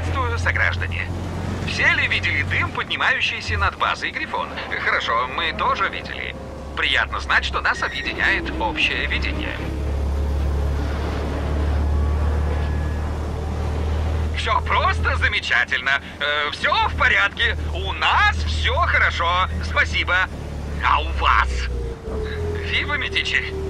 Приветствую, сограждане. Все ли видели дым, поднимающийся над базой Грифон? Хорошо, мы тоже видели. Приятно знать, что нас объединяет общее видение. Все просто замечательно. Э, все в порядке. У нас все хорошо. Спасибо. А у вас? Вива Медичи.